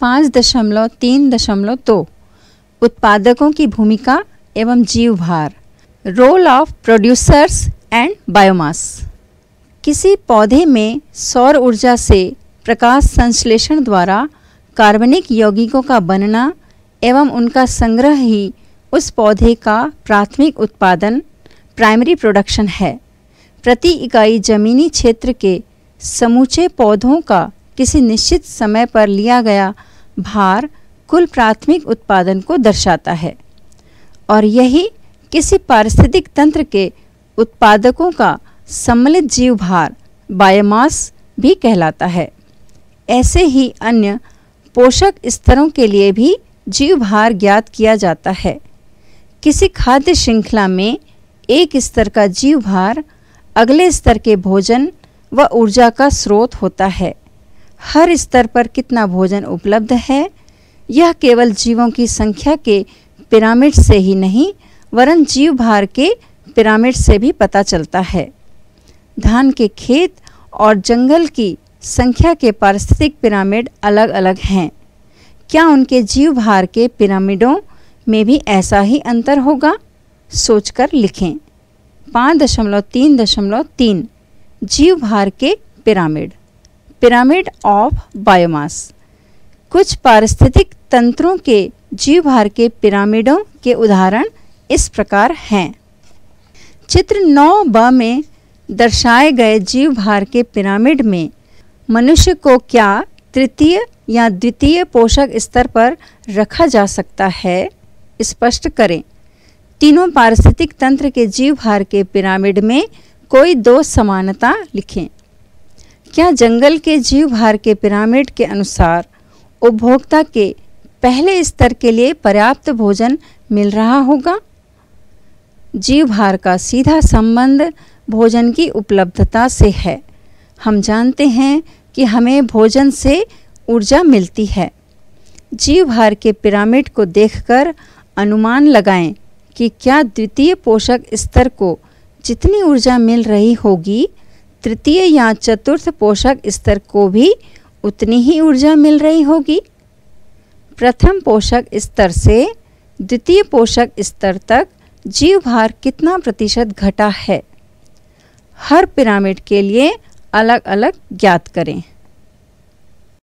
पाँच दशमलव तीन दशमलव दो, उत्पादकों की भूमिका एवं जीव भार role of producers and biomass किसी पौधे में सौर ऊर्जा से प्रकाश संश्लेषण द्वारा कार्बनिक यौगिकों का बनना एवं उनका संग्रह ही उस पौधे का प्राथमिक उत्पादन प्राइमरी प्रोडक्शन है। प्रति इकाई जमीनी क्षेत्र के समूचे पौधों का किसी निश्चित समय पर लिया गया भार कुल प्राथमिक उत्पादन को दर्शाता है। और यही किसी पारिस्थितिक तंत्र के उत्पादकों का सम्मिलित जीव भार बायोमास भी कहलाता है। ऐसे ही अन्य पोषक स्तरों के लिए भी जीव भार ज्ञात किया जाता है। किसी खाद्य श्रृंखला में एक स्तर का जीव भार अगले स्तर के भोजन व ऊर्जा का स्रोत होता है। हर स्तर पर कितना भोजन उपलब्ध है? यह केवल जीवों की संख्या के पिरामिड से ही नहीं, वरन जीव भार के पिरामिड से भी पता चलता है। धान के खेत और जंगल की संख्या के पारिस्थितिक पिरामिड अलग अलग हैं। क्या उनके जीव भार के पिरामिडों में भी ऐसा ही अंतर होगा? सोचकर लिखें। पाँच दशमलव तीन दशमलव तीन जीव भार के पिरामिड। Pyramid of biomass. कुछ पारिस्थितिक तंत्रों के जीव भार के पिरामिडों के उदाहरण इस प्रकार हैं। चित्र नौ ब में दर्शाए गए जीव भार के पिरामिड में मनुष्य को क्या तृतीय या द्वितीय पोषक स्तर पर रखा जा सकता है, स्पष्ट करें। तीनों पारिस्थितिक तंत्र के जीव भार के पिरामिड में कोई दो समानता लिखें। क्या जंगल के जीव भार के पिरामिड के अनुसार उपभोक्ता के पहले स्तर के लिए पर्याप्त भोजन मिल रहा होगा? जीव भार का सीधा संबंध भोजन की उपलब्धता से है। हम जानते हैं कि हमें भोजन से ऊर्जा मिलती है। जीव भार के पिरामिड को देखकर अनुमान लगाएँ कि क्या द्वितीय पोषक स्तर को जितनी ऊर्जा मिल रही होगी तृतीय या चतुर्थ पोषक स्तर को भी उतनी ही ऊर्जा मिल रही होगी। प्रथम पोषक स्तर से द्वितीय पोषक स्तर तक जीव भार कितना प्रतिशत घटा है, हर पिरामिड के लिए अलग अलग ज्ञात करें।